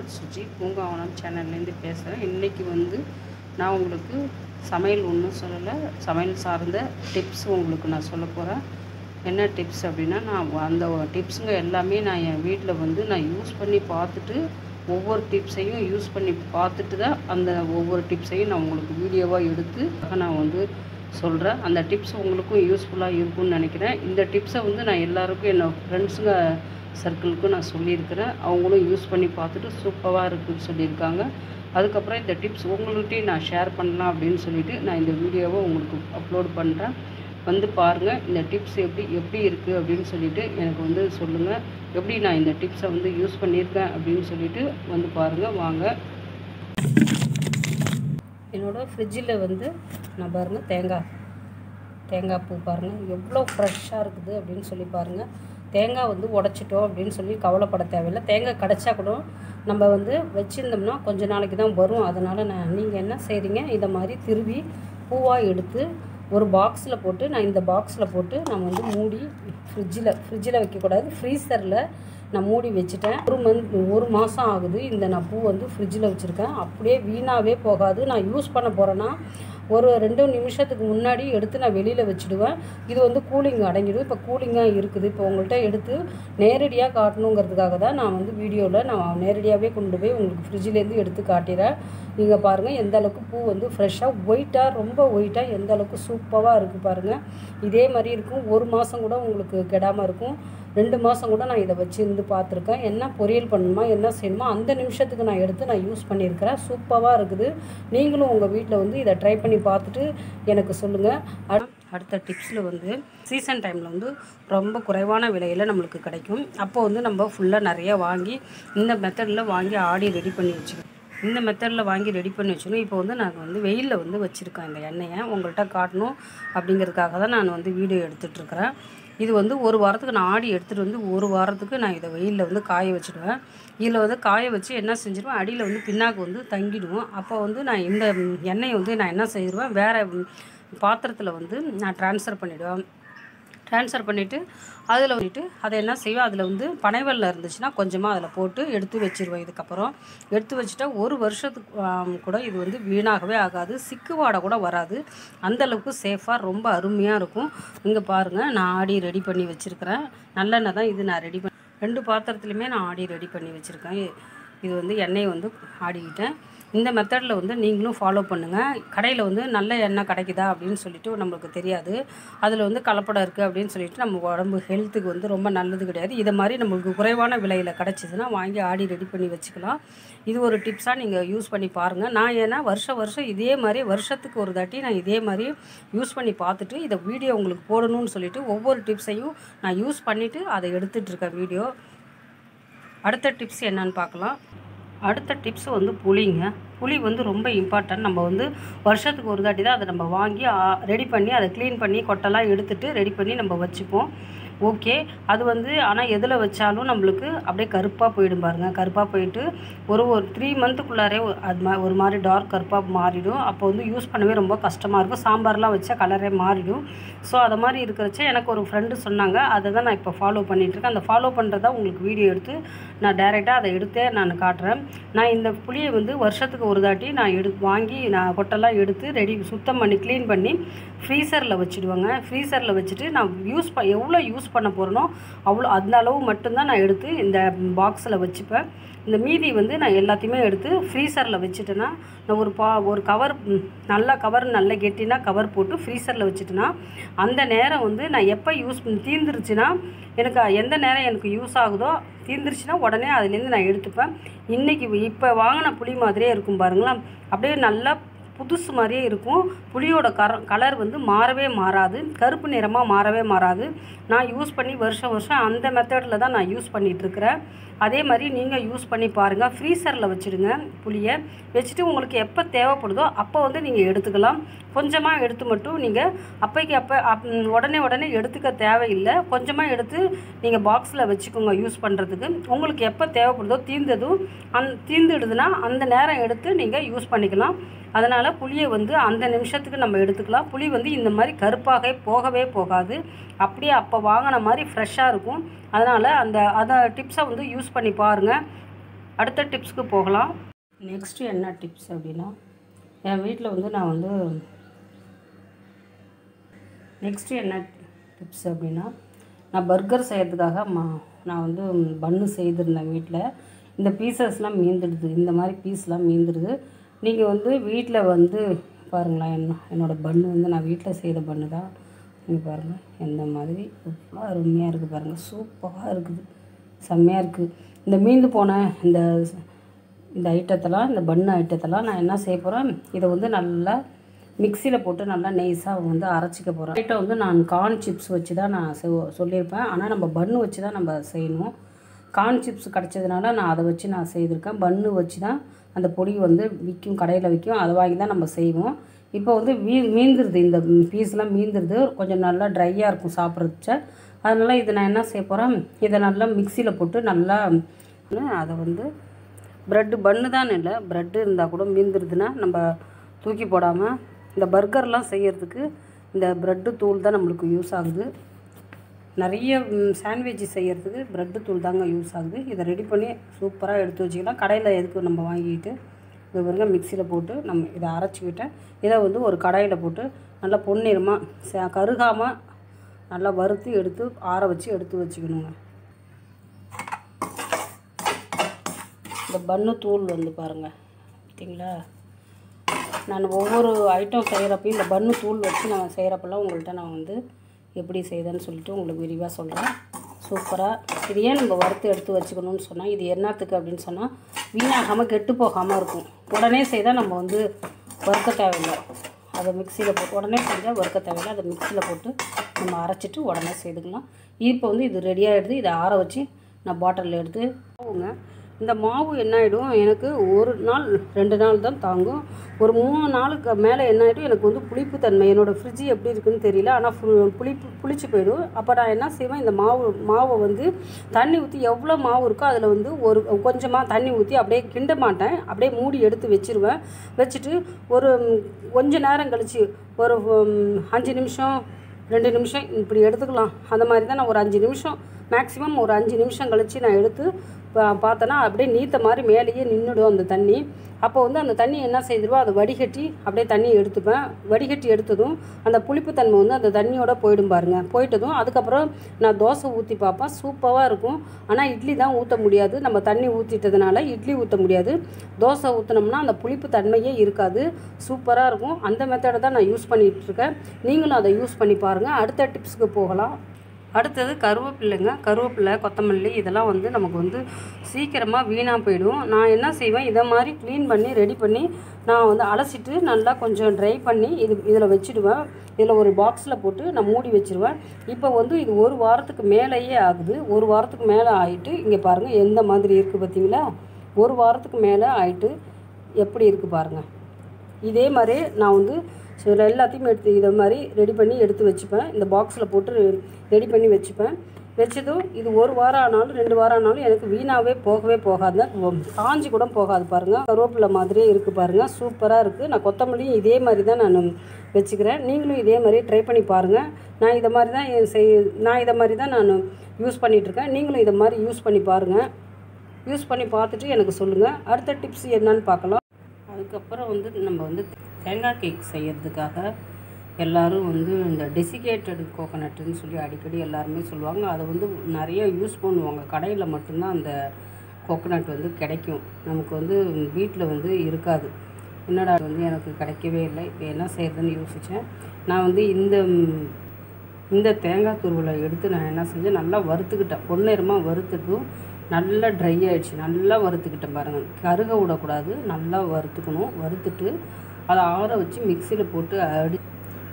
உங்கள் சுஜி பூங்காவனம் சேனல்லேருந்து பேசுகிறேன். இன்றைக்கி வந்து நான் உங்களுக்கு சமையல் ஒன்றும் சொல்லலை. சமையல் சார்ந்த டிப்ஸ் உங்களுக்கு நான் சொல்ல போகிறேன். என்ன டிப்ஸ் அப்படின்னா நான் அந்த டிப்ஸுங்க எல்லாமே நான் என் வீட்டில் வந்து நான் யூஸ் பண்ணி பார்த்துட்டு ஒவ்வொரு டிப்ஸையும் யூஸ் பண்ணி பார்த்துட்டு தான் அந்த ஒவ்வொரு டிப்ஸையும் நான் உங்களுக்கு வீடியோவாக எடுத்து நான் வந்து சொல்கிறேன் அந்த டிப்ஸ் உங்களுக்கும் யூஸ்ஃபுல்லாக இருக்கும்னு நினைக்கிறேன். இந்த டிப்ஸை வந்து நான் எல்லாருக்கும் என்னோடய ஃப்ரெண்ட்ஸுங்க சர்க்கிளுக்கும் நான் சொல்லியிருக்கிறேன். அவங்களும் யூஸ் பண்ணி பார்த்துட்டு சூப்பராக இருக்குன்னு சொல்லியிருக்காங்க. அதுக்கப்புறம் இந்த டிப்ஸ் உங்கள்கிட்டையும் நான் ஷேர் பண்ணலாம் அப்படின்னு சொல்லிவிட்டு நான் இந்த வீடியோவை உங்களுக்கு அப்லோட் பண்ணுறேன் வந்து பாருங்கள் இந்த டிப்ஸ் எப்படி எப்படி இருக்குது அப்படின்னு சொல்லிட்டு எனக்கு வந்து சொல்லுங்கள் எப்படி நான் இந்த டிப்ஸை வந்து யூஸ் பண்ணியிருக்கேன் அப்படின்னு சொல்லிவிட்டு வந்து பாருங்கள் வாங்க. என்னோடய ஃப்ரிட்ஜில் வந்து நான் பாருங்கள் தேங்காய் தேங்காய் பூ பாருங்கள் எவ்வளோ ஃப்ரெஷ்ஷாக இருக்குது அப்படின்னு சொல்லி பாருங்கள் தேங்காய் வந்து உடச்சிட்டோம் அப்படின்னு சொல்லி கவலைப்பட தேவையில்லை. தேங்காய் கிடச்சா கூட நம்ம வந்து வச்சுருந்தோம்னா கொஞ்ச நாளைக்கு தான் வரும். அதனால் நான் நீங்கள் என்ன செய்கிறீங்க இதை மாதிரி திருவி பூவாக எடுத்து ஒரு பாக்ஸில் போட்டு நான் இந்த பாக்ஸில் போட்டு நான் வந்து மூடி ஃப்ரிட்ஜில் ஃப்ரிட்ஜில் வைக்கக்கூடாது. ஃப்ரீசரில் நான் மூடி வச்சுட்டேன். ஒரு மந்த் ஒரு மாதம் ஆகுது. இந்த நான் பூ வந்து ஃப்ரிட்ஜில் வச்சுருக்கேன். அப்படியே வீணாகவே போகாது. நான் யூஸ் பண்ண போகிறேன்னா ஒரு ரெண்டு நிமிஷத்துக்கு முன்னாடி எடுத்து நான் வெளியில் வச்சுடுவேன். இது வந்து கூலிங் அடங்கிடும். இப்போ கூலிங்காக இருக்குது. இப்போ உங்கள்கிட்ட எடுத்து நேரடியாக காட்டணுங்கிறதுக்காக தான் நான் வந்து வீடியோவில் நான் நேரடியாகவே கொண்டு போய் உங்களுக்கு ஃப்ரிட்ஜிலேருந்து எடுத்து காட்டிடுறேன் நீங்கள் பாருங்கள் எந்த அளவுக்கு பூ வந்து ஃப்ரெஷ்ஷாக ஒயிட்டாக ரொம்ப ஒயிட்டாக எந்த அளவுக்கு சூப்பராக இருக்குது பாருங்கள் இதே மாதிரி இருக்கும். ஒரு மாதம் கூட உங்களுக்கு கெடாமல் இருக்கும். ரெண்டு மாதம் கூட நான் இதை வச்சுருந்து பார்த்துருக்கேன். என்ன பொரியல் பண்ணணுமா என்ன செய்யணுமா அந்த நிமிஷத்துக்கு நான் எடுத்து நான் யூஸ் பண்ணியிருக்கிறேன். சூப்பராக இருக்குது. நீங்களும் உங்கள் வீட்டில் வந்து இதை ட்ரை பண்ணி பார்த்துட்டு எனக்கு சொல்லுங்கள் அடுத்த டிப்ஸில் வந்து சீசன் டைமில் வந்து ரொம்ப குறைவான விலையில் நம்மளுக்கு கிடைக்கும். அப்போ வந்து நம்ம ஃபுல்லாக நிறைய வாங்கி இந்த மெத்தடில் வாங்கி ஆடி ரெடி பண்ணி வச்சுக்கணும். இந்த மெத்தடில் வாங்கி ரெடி பண்ணி வச்சுக்கணும். இப்போ வந்து நாங்கள் வந்து வெயிலில் வந்து வச்சுருக்கேன் இந்த எண்ணெயை. உங்கள்கிட்ட காட்டணும் அப்படிங்கிறதுக்காக தான் நான் வந்து வீடியோ எடுத்துகிட்ருக்கிறேன் இது வந்து ஒரு வாரத்துக்கு நான் ஆடி எடுத்துகிட்டு வந்து ஒரு வாரத்துக்கு நான் இதை வெயிலில் வந்து காய வச்சுடுவேன். இதில் வந்து காய வச்சு என்ன செஞ்சிருவேன் அடியில் வந்து பின்னாக்கு வந்து தங்கிடுவோம். அப்போ வந்து நான் இந்த எண்ணெயை வந்து நான் என்ன செய்திருவேன் வேறு பாத்திரத்தில் வந்து நான் ட்ரான்ஸ்ஃபர் பண்ணிவிடுவேன் ட்ரான்ஸ்ஃபர் பண்ணிவிட்டு அதில் வந்துட்டு அதை என்ன செய்வேன்? அதில் வந்து பனைவெல்ல இருந்துச்சுன்னா கொஞ்சமாக அதில் போட்டு எடுத்து வச்சுருவேன் இதுக்கப்புறம். எடுத்து வச்சுட்டா ஒரு வருஷத்துக்கு கூட இது வந்து வீணாகவே ஆகாது. சிக்கு வாடை கூட வராது. அந்தளவுக்கு சேஃபாக ரொம்ப அருமையாக இருக்கும். இங்கே பாருங்கள் நான் ஆடி ரெடி பண்ணி வச்சுருக்கிறேன். நல்லெண்ணெய் தான் இது நான் ரெடி பண்ணி ரெண்டு பாத்திரத்துலையுமே நான் ஆடி ரெடி பண்ணி வச்சுருக்கேன். இது வந்து எண்ணெயை வந்து ஆடிக்கிட்டேன். இந்த மெத்தடில் வந்து நீங்களும் ஃபாலோ பண்ணுங்கள் கடையில் வந்து நல்ல எண்ணெய் கிடைக்குதா அப்படின்னு சொல்லிட்டு நம்மளுக்கு தெரியாது. அதில் வந்து கலப்படம் இருக்குது அப்படின்னு சொல்லிட்டு நம்ம உடம்பு ஹெல்த்துக்கு வந்து ரொம்ப நல்லது கிடையாது. இதை மாதிரி நம்மளுக்கு குறைவான விலையில் கிடச்சிதுன்னா வாங்கி ஆடி ரெடி பண்ணி வச்சுக்கலாம். இது ஒரு டிப்ஸாக நீங்கள் யூஸ் பண்ணி பாருங்கள் நான் ஏன்னா வருஷம் வருஷம் இதே மாதிரி வருஷத்துக்கு ஒரு தாட்டி நான் இதே மாதிரி யூஸ் பண்ணி பார்த்துட்டு இதை வீடியோ உங்களுக்கு போடணும்னு சொல்லிட்டு ஒவ்வொரு டிப்ஸையும் நான் யூஸ் பண்ணிவிட்டு அதை எடுத்துகிட்ருக்கேன் வீடியோ அடுத்த டிப்ஸ் என்னன்னு பார்க்கலாம். அடுத்த டிப்ஸ் வந்து புளிங்க. புளி வந்து ரொம்ப இம்பார்ட்டன்ட் நம்ம வந்து வருஷத்துக்கு ஒரு தாட்டி தான் அதை நம்ம வாங்கி ரெடி பண்ணி அதை க்ளீன் பண்ணி கொட்டெல்லாம் எடுத்துகிட்டு ரெடி பண்ணி நம்ம வச்சுப்போம். ஓகே அது வந்து ஆனால் எதில் வச்சாலும் நம்மளுக்கு அப்படியே கருப்பாக போயிடும் பாருங்கள் கருப்பாக போயிட்டு ஒரு ஒரு த்ரீ மந்த்துக்குள்ளாரே அது மா ஒரு மாதிரி டார்க் கருப்பாக மாறிடும். அப்போ வந்து யூஸ் பண்ணவே ரொம்ப கஷ்டமாக இருக்கும். சாம்பார்லாம் வச்சா கலரே மாறிடும். ஸோ அதை மாதிரி இருக்கிறச்ச எனக்கு ஒரு ஃப்ரெண்டு சொன்னாங்க. அதை தான் நான் இப்போ ஃபாலோ பண்ணிகிட்ருக்கேன் அந்த ஃபாலோ பண்ணுறதா உங்களுக்கு வீடியோ எடுத்து நான் டைரெக்டாக அதை எடுத்தே நான் காட்டுறேன். நான் இந்த புளியை வந்து வருஷத்துக்கு ஒரு தாட்டி நான் எடு வாங்கி நான் கொட்டெல்லாம் எடுத்து ரெடி சுத்தம் பண்ணி க்ளீன் பண்ணி ஃப்ரீசரில் வச்சுடுவேங்க. ஃப்ரீசரில் வச்சுட்டு நான் யூஸ் ப எவ்வளோ யூஸ் பண்ண போகிறேனோ அவ்வளோ அந்த அளவு மட்டும்தான் நான் எடுத்து இந்த பாக்ஸில் வச்சுப்பேன். இந்த மீதி வந்து நான் எல்லாத்தையுமே எடுத்து ஃப்ரீசரில் வச்சுட்டேன்னா நான் ஒரு பா ஒரு கவர் நல்லா கவர் நல்ல கெட்டினா கவர் போட்டு ஃப்ரீசரில் வச்சுட்டேன்னா அந்த நேரம் வந்து நான் எப்போ யூஸ் தீர்ந்துருச்சுன்னா எனக்கு எந்த நேரம் எனக்கு யூஸ் ஆகுதோ தீர்ந்துருச்சுன்னா உடனே அதுலேருந்து நான் எடுத்துப்பேன். இன்றைக்கி இப்போ வாங்கின புளி மாதிரியே இருக்கும் பாருங்களேன். அப்படியே நல்லா புதுசு மாதிரியே இருக்கும். புளியோட கர கலர் வந்து மாறவே மாறாது. கருப்பு நிறமாக மாறவே மாறாது. நான் யூஸ் பண்ணி வருஷம் வருஷம் அந்த மெத்தடில் தான் நான் யூஸ் பண்ணிகிட்ருக்கிறேன் அதே மாதிரி நீங்கள் யூஸ் பண்ணி பாருங்கள் ஃப்ரீசரில் வச்சுடுங்க புளியை. வச்சுட்டு உங்களுக்கு எப்போ தேவைப்படுதோ அப்போ வந்து நீங்கள் எடுத்துக்கலாம். கொஞ்சமாக எடுத்து மட்டும் நீங்கள் அப்போக்கு அப்போ அப் உடனே உடனே எடுத்துக்க தேவையில்லை. கொஞ்சமாக எடுத்து நீங்கள் பாக்ஸில் வச்சுக்கோங்க யூஸ் பண்ணுறதுக்கு உங்களுக்கு எப்போ தேவைப்படுதோ தீர்ந்ததும் அந் தீர்ந்துடுதுன்னா அந்த நேரம் எடுத்து நீங்கள் யூஸ் பண்ணிக்கலாம். அதனால் புளியை வந்து அந்த நிமிஷத்துக்கு நம்ம எடுத்துக்கலாம். புளி வந்து இந்த மாதிரி கருப்பாக போகவே போகாது. அப்படியே அப்போ வாங்கின மாதிரி ஃப்ரெஷ்ஷாக இருக்கும். அதனால் அந்த அதை டிப்ஸை வந்து யூஸ் பண்ணி பாருங்கள் அடுத்த டிப்ஸ்க்கு போகலாம். நெக்ஸ்ட்டு என்ன டிப்ஸ் அப்படின்னா என் வீட்டில் வந்து நான் வந்து நெக்ஸ்ட்டு என்ன டிப்ஸ் அப்படின்னா நான் பர்கர் செய்கிறதுக்காக மா நான் வந்து பன்னு செய்திருந்தேன் வீட்டில் இந்த பீசஸ்லாம் மீந்துடுது. இந்த மாதிரி பீஸ்லாம் மீந்துடுது. நீங்கள் வந்து வீட்டில் வந்து பாருங்களேன் என்ன என்னோடய பன்னு வந்து நான் வீட்டில் செய்த பன்னு தான். நீங்கள் பாருங்கள் எந்த மாதிரி எவ்வளோ அருமையாக இருக்குது பாருங்கள் சூப்பராக இருக்குது. செம்மையாக இருக்குது இந்த மீந்து போன இந்த இந்த ஐட்டத்தெல்லாம் இந்த பன்னு ஐட்டத்தெல்லாம் நான் என்ன செய்ய போகிறேன் இதை வந்து நல்லா மிக்சியில் போட்டு நல்லா நெய்ஸாக வந்து அரைச்சிக்க போகிறேன் ஐட்டம் வந்து நான் கார்ன் சிப்ஸ் வச்சு தான் நான் செ- சொல்லியிருப்பேன். ஆனால் நம்ம பன்னு வச்சு தான் நம்ம செய்யணும். கார்ன் சிப்ஸ் கிடச்சதுனால நான் அதை வச்சு நான் செய்திருக்கேன். பன்னு வச்சு தான் அந்த பொடி வந்து விற்கும் கடையில் விற்கும் அதை வாங்கி தான் நம்ம செய்வோம். இப்போ வந்து மீ மீந்துருது. இந்த பீஸ்லாம் மீந்துருது. கொஞ்சம் நல்லா ட்ரையாக இருக்கும் சாப்பிட்றச்ச அதனால் இதை நான் என்ன செய்ய போகிறேன் இதை நல்லா மிக்சியில் போட்டு நல்லா அதை வந்து ப்ரெட்டு பன்னு தான் இல்லை. ப்ரெட்டு இருந்தால் கூட மீந்துருதுன்னா நம்ம தூக்கி போடாமல் இந்த பர்கர்லாம் செய்யறதுக்கு இந்த ப்ரெட்டு தூள் தான் நம்மளுக்கு யூஸ் ஆகுது. நிறைய சாண்ட்விச் செய்கிறதுக்கு ப்ரெட்டு தூள் தாங்க யூஸ் ஆகுது. இதை ரெடி பண்ணி சூப்பராக எடுத்து வச்சுக்கலாம். கடையில் எதுக்கு நம்ம வாங்கிட்டு இது பாருங்க மிக்சியில் போட்டு நம்ம இதை அரைச்சிக்கிட்டேன் இதை வந்து ஒரு கடாயில் போட்டு நல்லா பொன்னிறமாக கருகாமல் நல்லா வறுத்து எடுத்து ஆற வச்சு எடுத்து வச்சுக்கணுங்க. இந்த பன்னு தூள் வந்து பாருங்கள் பார்த்தீங்களா நான் ஒவ்வொரு ஐட்டம் செய்கிறப்பையும் இந்த பன்னு தூள் வச்சு நான் செய்கிறப்பெல்லாம் உங்கள்கிட்ட நான் வந்து எப்படி செய்தேன்னு சொல்லிட்டு உங்களுக்கு விரிவாக சொல்கிறேன் சூப்பராக இது ஏன் நம்ம வறுத்து எடுத்து வச்சுக்கணும்னு சொன்னால் இது என்னத்துக்கு அப்படின்னு சொன்னால் வீணாகாமல் கெட்டு போகாமல் இருக்கும். உடனே செய்தால் நம்ம வந்து வறுக்க தேவையில்லை. அதை மிக்சியில் போட்டு உடனே செஞ்சால் வறுக்க தேவையில்லை. அதை மிக்சியில் போட்டு நம்ம அரைச்சிட்டு உடனே செய்துக்கலாம். இப்போ வந்து இது ரெடி ஆகிடுது இதை ஆற வச்சு நான் பாட்டிலில் எடுத்து போங்க. இந்த மாவு என்ன ஆகிடும் எனக்கு ஒரு நாள் ரெண்டு நாள் தான் தாங்கும். ஒரு மூணு நாளுக்கு மேலே என்ன ஆகிடும் எனக்கு வந்து புளிப்பு தன்மை. என்னோடய ஃப்ரிட்ஜு எப்படி இருக்குன்னு தெரியல. ஆனால் புளிப்பு புளிச்சு போயிடும். அப்போ நான் என்ன செய்வேன்? இந்த மாவு மாவை வந்து தண்ணி ஊற்றி எவ்வளோ மாவு இருக்கோ அதில் வந்து ஒரு கொஞ்சமாக தண்ணி ஊற்றி அப்படியே கிண்ட மாட்டேன். அப்படியே மூடி எடுத்து வச்சுருவேன். வச்சுட்டு ஒரு கொஞ்ச நேரம் கழிச்சு ஒரு அஞ்சு நிமிஷம் ரெண்டு நிமிஷம் இப்படி எடுத்துக்கலாம். அந்த மாதிரி தான் நான் ஒரு அஞ்சு நிமிஷம் மேக்ஸிமம் ஒரு அஞ்சு நிமிஷம் கழித்து நான் எடுத்து பா- பார்த்தேன்னா அப்படியே நீத்த மாதிரி மேலேயே நின்றுடும் அந்த தண்ணி. அப்போ வந்து அந்த தண்ணி என்ன செய்திருவோ அதை வடிகட்டி அப்படியே தண்ணி எடுத்துப்பேன். வடிகட்டி எடுத்ததும் அந்த புளிப்புத்தன்மை வந்து அந்த தண்ணியோட போயிடும் பாருங்க. போயிட்டதும் அதுக்கப்புறம் நான் தோசை ஊற்றி பார்ப்பேன். சூப்பராக இருக்கும். ஆனால் இட்லி தான் ஊற்ற முடியாது. நம்ம தண்ணி ஊற்றிட்டதுனால இட்லி ஊற்ற முடியாது. தோசை ஊற்றினோம்னா அந்த புளிப்பு தன்மையே இருக்காது. சூப்பராக இருக்கும். அந்த மெத்தடை தான் நான் யூஸ் பண்ணிகிட்ருக்கேன் இருக்கேன். நீங்களும் அதை யூஸ் பண்ணி பாருங்கள் அடுத்த டிப்ஸ்க்கு போகலாம். அடுத்தது கருவேப்பில்லைங்க கருவேப்பிலை கொத்தமல்லி இதெல்லாம் வந்து நமக்கு வந்து சீக்கிரமாக வீணாக போயிடும். நான் என்ன செய்வேன்? இதை மாதிரி க்ளீன் பண்ணி ரெடி பண்ணி நான் வந்து அலசிட்டு நல்லா கொஞ்சம் ட்ரை பண்ணி இது இதில் வச்சுடுவேன். இதில் ஒரு பாக்ஸில் போட்டு நான் மூடி வச்சுருவேன். இப்போ வந்து இது ஒரு வாரத்துக்கு மேலேயே ஆகுது. ஒரு வாரத்துக்கு மேலே ஆகிட்டு இங்கே பாருங்கள் எந்த மாதிரி இருக்குது பார்த்தீங்களா? ஒரு வாரத்துக்கு மேலே ஆகிட்டு எப்படி இருக்குது பாருங்கள் இதே மாதிரி நான் வந்து சில எல்லாத்தையும் எடுத்து இதை மாதிரி ரெடி பண்ணி எடுத்து வச்சுப்பேன். இந்த பாக்ஸில் போட்டு ரெடி பண்ணி வச்சுப்பேன். வச்சதும் இது ஒரு வாரம் ஆனாலும் ரெண்டு வாரம் ஆனாலும் எனக்கு வீணாகவே போகவே போகாது காஞ்சி கூட போகாது பாருங்கள் கருவேப்பிலை மாதிரியே இருக்குது பாருங்கள் சூப்பராக இருக்குது நான் கொத்தமல்லியும் இதே மாதிரி தான் நான் வச்சுக்கிறேன். நீங்களும் இதே மாதிரி ட்ரை பண்ணி பாருங்கள் நான் இதை மாதிரி தான் செய் நான் இதை மாதிரி தான் நான் யூஸ் பண்ணிகிட்ருக்கேன் நீங்களும் இதை மாதிரி யூஸ் பண்ணி பாருங்கள் யூஸ் பண்ணி பார்த்துட்டு எனக்கு சொல்லுங்கள் அடுத்த டிப்ஸ் என்னன்னு பார்க்கலாம். அதுக்கப்புறம் வந்து நம்ம வந்து தேங்காய் கேக் செய்கிறதுக்காக எல்லாரும் வந்து இந்த டெசிகேட்டட் கோகோனட்டுன்னு சொல்லி அடிக்கடி எல்லாருமே சொல்லுவாங்க. அதை வந்து நிறைய யூஸ் பண்ணுவாங்க. கடையில் மட்டும்தான் அந்த கோகோனட் வந்து கிடைக்கும். நமக்கு வந்து வீட்டில் வந்து இருக்காது. என்னடா வந்து எனக்கு கிடைக்கவே இல்லை. இப்போ என்ன செய்கிறதுன்னு யோசித்தேன் நான் வந்து இந்த இந்த தேங்காய் துருவலை எடுத்து நான் என்ன செஞ்சேன்? நல்லா வறுத்துக்கிட்டேன். பொன்னேரமாக வறுத்துட்டும் நல்லா ட்ரை ஆகிடுச்சு நல்லா வறுத்துக்கிட்டேன் பாருங்கள் கருக விடக்கூடாது. நல்லா வறுத்துக்கணும். வறுத்துட்டு அதை ஆற வச்சு மிக்சியில் போட்டு அடி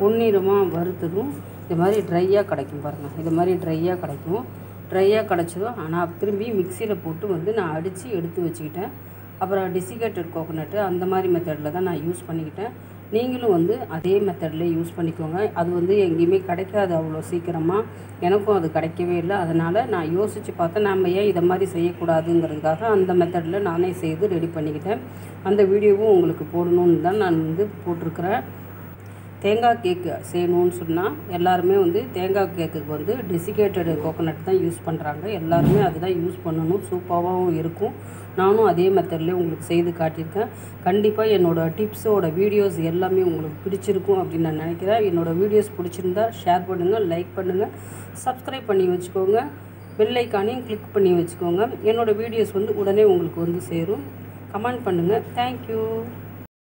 பொன்னிறமாக வறுத்ததும் இது மாதிரி ட்ரையாக கிடைக்கும் பாருங்கள் இது மாதிரி ட்ரையாக கிடைக்கும். ட்ரையாக கிடச்சதும் ஆனால் திரும்பி மிக்சியில் போட்டு வந்து நான் அடித்து எடுத்து வச்சுக்கிட்டேன். அப்புறம் டிசிகேட்டட் கோகோனட்டு அந்த மாதிரி மெத்தடில் தான் நான் யூஸ் பண்ணிக்கிட்டேன். நீங்களும் வந்து அதே மெத்தடில் யூஸ் பண்ணிக்கோங்க. அது வந்து எங்கேயுமே கிடைக்காது அவ்வளோ சீக்கிரமாக எனக்கும் அது கிடைக்கவே இல்லை. அதனால் நான் யோசித்து பார்த்தேன் நம்ம ஏன் இதை மாதிரி செய்யக்கூடாதுங்கிறதுக்காக அந்த மெத்தடில் நானே செய்து ரெடி பண்ணிக்கிட்டேன். அந்த வீடியோவும் உங்களுக்கு போடணும்னு தான் நான் வந்து போட்டிருக்கிறேன். தேங்காய் கேக்கு செய்யணும்னு சொன்னால் எல்லாருமே வந்து தேங்காய் கேக்குக்கு வந்து டெசிகேட்டடு கோகோனட் தான் யூஸ் பண்ணுறாங்க எல்லாருமே அதுதான் யூஸ் பண்ணணும். சூப்பராகவும் இருக்கும். நானும் அதே மெத்தட்லேயே உங்களுக்கு செய்து காட்டியிருக்கேன். கண்டிப்பாக என்னோடய டிப்ஸோட வீடியோஸ் எல்லாமே உங்களுக்கு பிடிச்சிருக்கும் அப்படின்னு நான் நினைக்கிறேன். என்னோடய வீடியோஸ் பிடிச்சிருந்தா ஷேர் பண்ணுங்கள் லைக் பண்ணுங்கள் சப்ஸ்கிரைப் பண்ணி வச்சுக்கோங்க. பெல்லைக்கானையும் கிளிக் பண்ணி வச்சுக்கோங்க. என்னோடய வீடியோஸ் வந்து உடனே உங்களுக்கு வந்து சேரும். கமெண்ட் பண்ணுங்கள் தேங்க்யூ